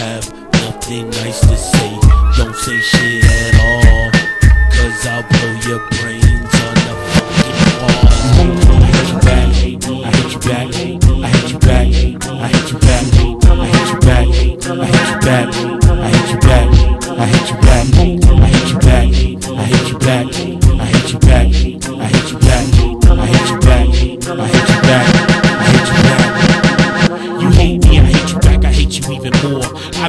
have nothing nice to say. Don't say shit at all, cause I'll blow your brains on the fucking wall. I hate you. Back, I hate you back, I hate you back, I hate you back, I hate you back, I hate you back,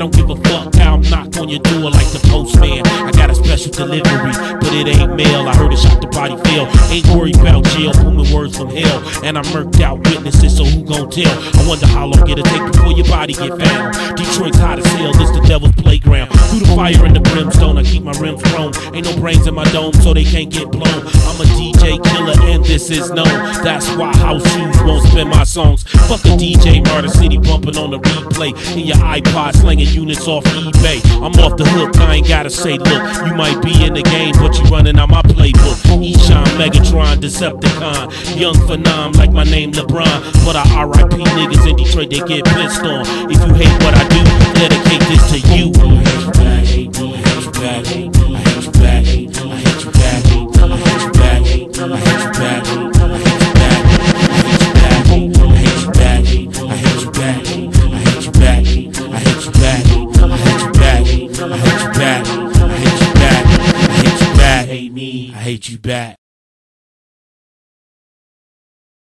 don't give a fuck how I'm knock on your door like the postman. I got a special delivery, but it ain't mail. I heard a shot the body fell. Ain't worried about jail, booming words from hell. And I murked out witnesses, so who gon' tell? I wonder how long it'll take before your body get found. Through the fire and the brimstone, I keep my rims chrome. Ain't no brains in my dome, so they can't get blown. I'm a DJ killer, and this is known. That's why house shoes won't spin my songs. Fuck a DJ, Murder City bumping on the replay. In your iPod, slinging units off eBay. I'm off the hook, I ain't gotta say, look, you might be in the game, but you running out my playbook. Esham, Megatron, Decepticon. Young phenom, like my name LeBron. But I RIP niggas in Detroit, they get pissed on. If you hate what I do, dedicate this hate you back, I hate you back, I hate you back, I hate you back,